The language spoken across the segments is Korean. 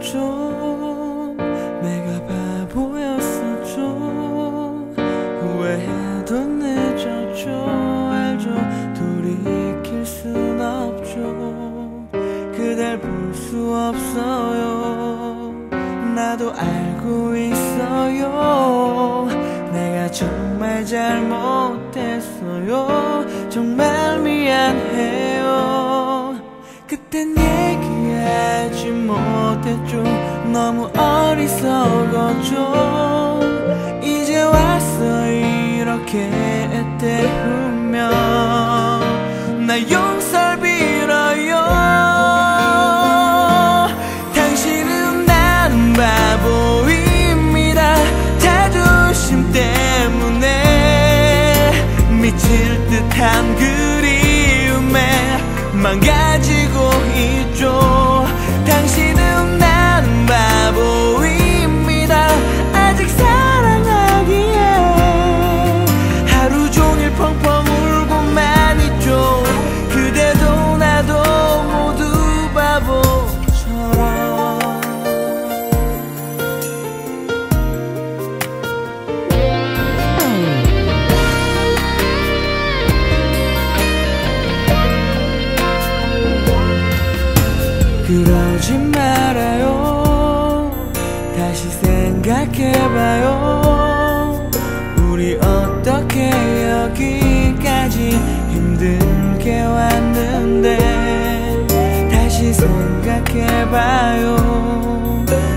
좀 내가 바보였어 좀 후회해도 늦었죠. 알죠. 돌이킬 순 없죠. 그댈 볼 수 없어요. 나도 알고 있어요. 내가 정말 잘못했어요. 정말 미안해요. 그땐 얘기 하지 못했죠. 너무 어리석었죠. 이제 와서 이렇게 때우면 나 용서를 빌어요. 당신은 나는 바보입니다. 자존심 때문에 미칠 듯한 그리움에 망가지고 있죠 당신은 다시 생각해봐요. 우리 어떻게 여기까지 힘들게 왔는데 다시 생각해봐요.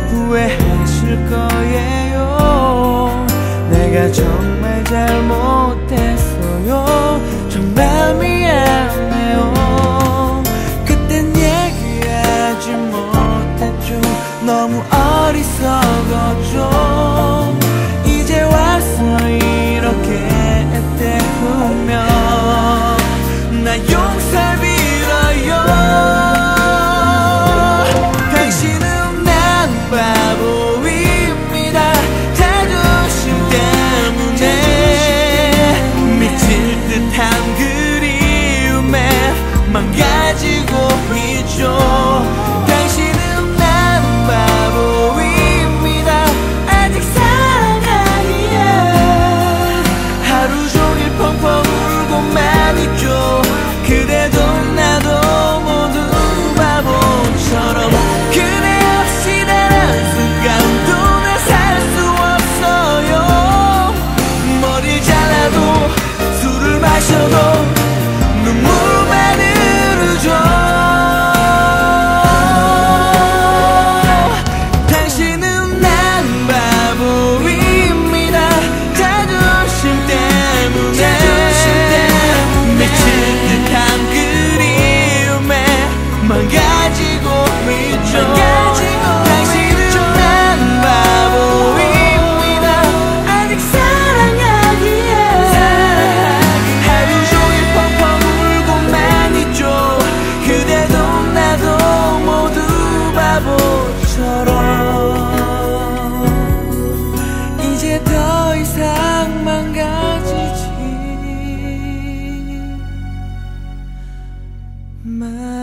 후회하실 거예요. 내가 정말 잘못 My